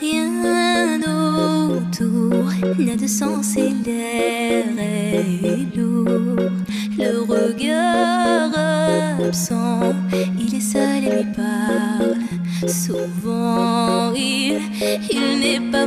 Rien autour n'a de sens et l'air est lourd. Le regard absent, il est seul et lui parle. Souvent, il, il n'est pas